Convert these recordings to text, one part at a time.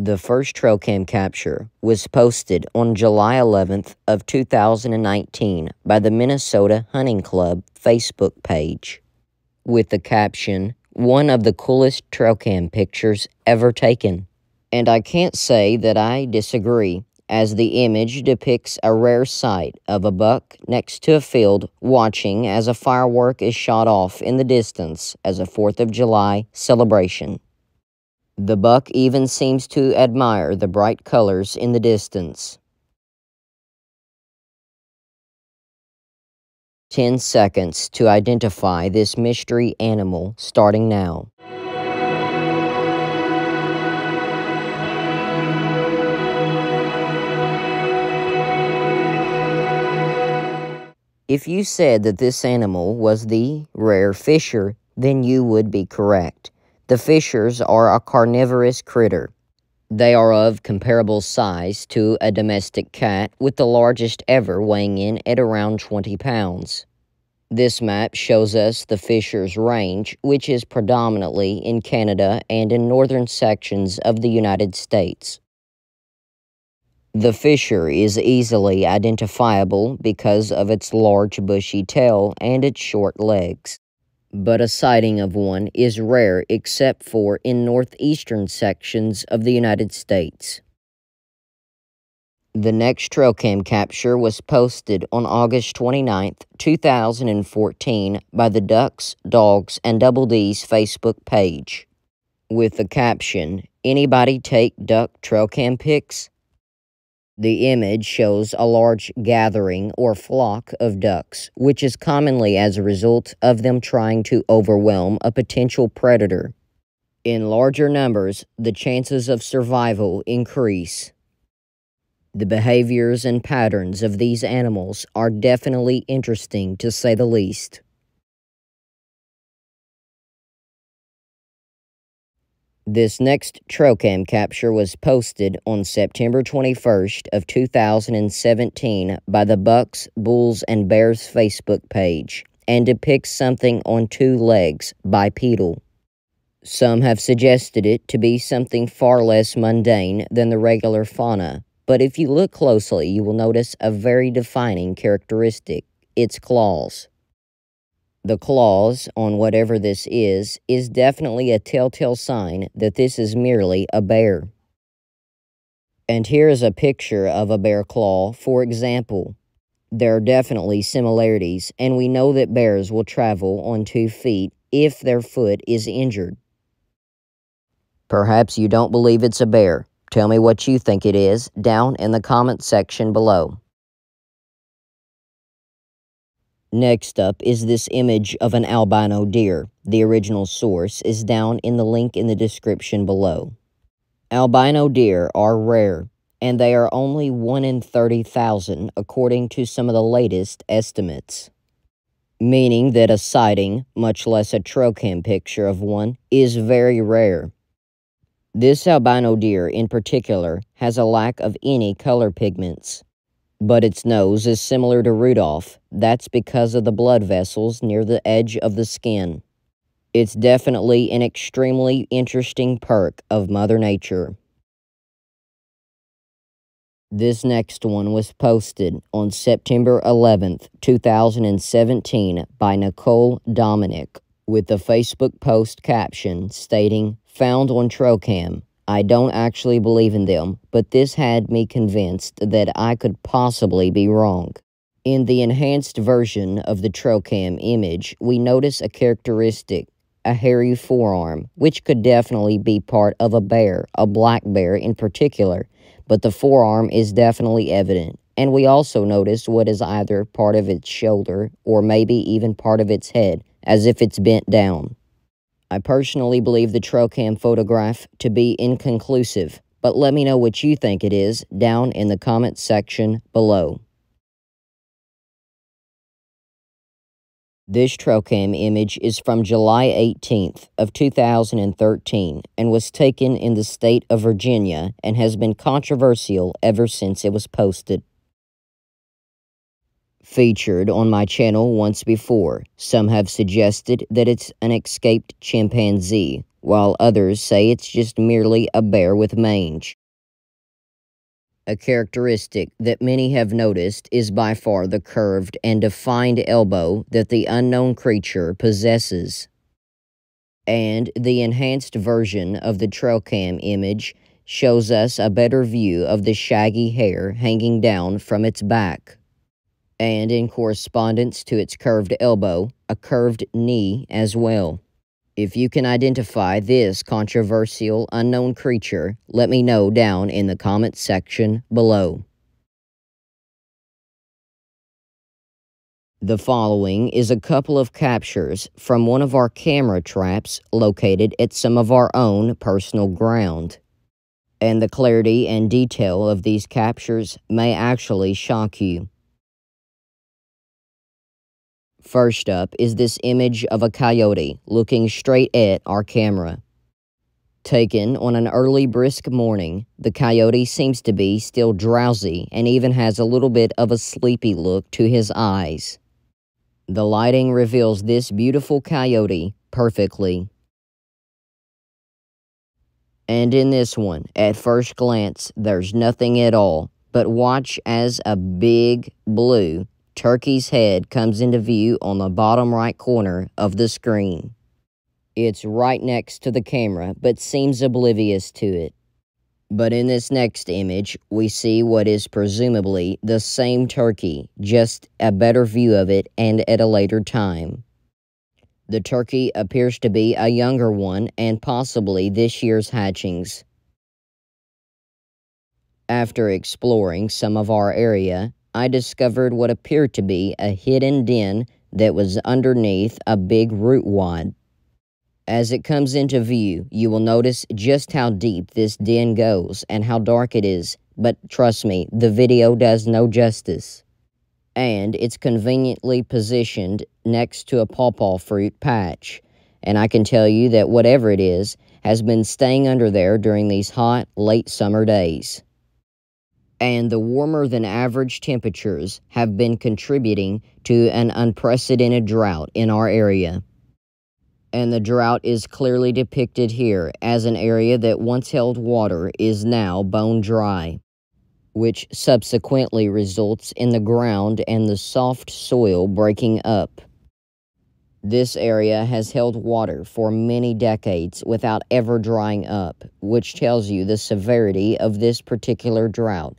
The first trail cam capture was posted on July 11th of 2019 by the Minnesota Hunting Club Facebook page with the caption, one of the coolest trail cam pictures ever taken. And I can't say that I disagree, as the image depicts a rare sight of a buck next to a field watching as a firework is shot off in the distance as a 4th of July celebration. The buck even seems to admire the bright colors in the distance. 10 seconds to identify this mystery animal starting now. If you said that this animal was the rare fisher, then you would be correct. The fishers are a carnivorous critter. They are of comparable size to a domestic cat, with the largest ever weighing in at around 20 pounds. This map shows us the fisher's range, which is predominantly in Canada and in northern sections of the United States. The fisher is easily identifiable because of its large bushy tail and its short legs but a sighting of one is rare except for in northeastern sections of the United States. The next trail cam capture was posted on August 29, 2014 by the Ducks, Dogs, and Double D's Facebook page with the caption, Anybody take duck trail cam pics? The image shows a large gathering or flock of ducks, which is commonly as a result of them trying to overwhelm a potential predator. In larger numbers, the chances of survival increase. The behaviors and patterns of these animals are definitely interesting to say the least. This next trail cam capture was posted on September 21st of 2017 by the Bucks, Bulls, and Bears Facebook page and depicts something on two legs bipedal. Some have suggested it to be something far less mundane than the regular fauna, but if you look closely, you will notice a very defining characteristic its claws. The claws on whatever this is is definitely a telltale sign that this is merely a bear. And here is a picture of a bear claw, for example. There are definitely similarities, and we know that bears will travel on two feet if their foot is injured. Perhaps you don't believe it's a bear. Tell me what you think it is down in the comment section below. Next up is this image of an albino deer. The original source is down in the link in the description below. Albino deer are rare, and they are only 1 in 30,000 according to some of the latest estimates. Meaning that a sighting, much less a cam picture of one, is very rare. This albino deer in particular has a lack of any color pigments but its nose is similar to Rudolph. That's because of the blood vessels near the edge of the skin. It's definitely an extremely interesting perk of Mother Nature. This next one was posted on September 11th, 2017 by Nicole Dominic with the Facebook post caption stating, Found on Trailcam, I don't actually believe in them, but this had me convinced that I could possibly be wrong. In the enhanced version of the Trailcam image, we notice a characteristic, a hairy forearm, which could definitely be part of a bear, a black bear in particular, but the forearm is definitely evident. And we also notice what is either part of its shoulder or maybe even part of its head, as if it's bent down. I personally believe the Trailcam photograph to be inconclusive, but let me know what you think it is down in the comments section below. This Trailcam image is from July 18th of 2013 and was taken in the state of Virginia and has been controversial ever since it was posted. Featured on my channel once before, some have suggested that it's an escaped chimpanzee, while others say it's just merely a bear with mange. A characteristic that many have noticed is by far the curved and defined elbow that the unknown creature possesses. And the enhanced version of the trail cam image shows us a better view of the shaggy hair hanging down from its back. And in correspondence to its curved elbow, a curved knee as well. If you can identify this controversial unknown creature, let me know down in the comments section below. The following is a couple of captures from one of our camera traps located at some of our own personal ground. And the clarity and detail of these captures may actually shock you. First up is this image of a coyote looking straight at our camera. Taken on an early brisk morning, the coyote seems to be still drowsy and even has a little bit of a sleepy look to his eyes. The lighting reveals this beautiful coyote perfectly. And in this one, at first glance, there's nothing at all, but watch as a big blue Turkey's head comes into view on the bottom right corner of the screen. It's right next to the camera, but seems oblivious to it. But in this next image, we see what is presumably the same turkey, just a better view of it and at a later time. The turkey appears to be a younger one and possibly this year's hatchings. After exploring some of our area, I discovered what appeared to be a hidden den that was underneath a big root wad. As it comes into view, you will notice just how deep this den goes and how dark it is, but trust me, the video does no justice. And it's conveniently positioned next to a pawpaw fruit patch, and I can tell you that whatever it is has been staying under there during these hot, late summer days and the warmer than average temperatures have been contributing to an unprecedented drought in our area. And the drought is clearly depicted here as an area that once held water is now bone dry, which subsequently results in the ground and the soft soil breaking up. This area has held water for many decades without ever drying up, which tells you the severity of this particular drought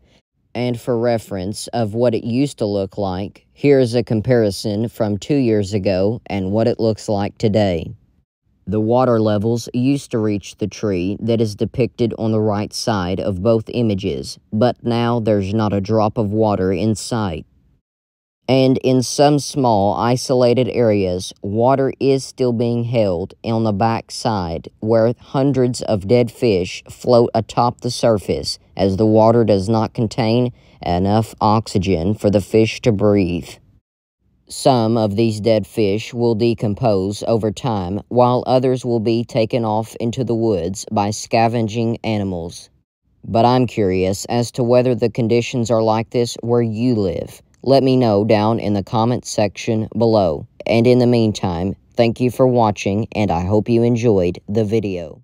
and for reference of what it used to look like, here is a comparison from two years ago and what it looks like today. The water levels used to reach the tree that is depicted on the right side of both images, but now there's not a drop of water in sight and in some small isolated areas, water is still being held on the back side where hundreds of dead fish float atop the surface as the water does not contain enough oxygen for the fish to breathe. Some of these dead fish will decompose over time, while others will be taken off into the woods by scavenging animals. But I'm curious as to whether the conditions are like this where you live. Let me know down in the comments section below. And in the meantime, thank you for watching and I hope you enjoyed the video.